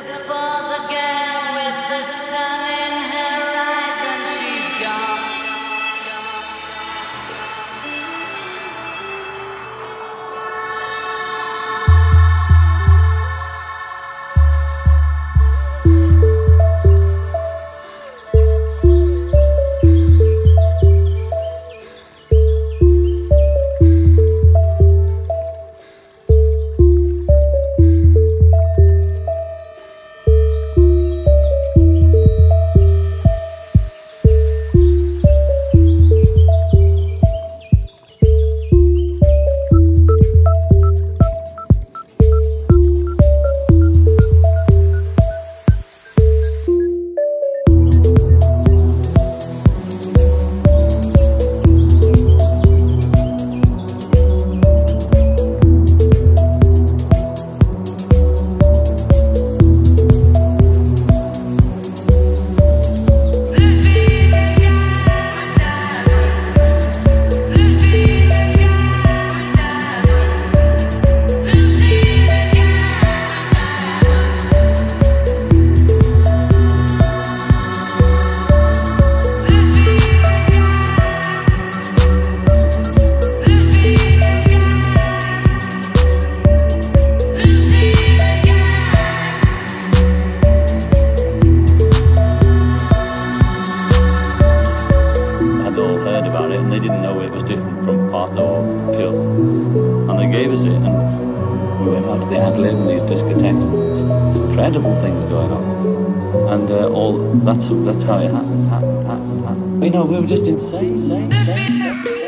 up for from Pato Pill. And they gave us it, and we went out to the Adelaide and the discotheque. Incredible things going on. And uh, all that's that's how it happened, happened, happened, happened. You know, we were just insane, insane. insane.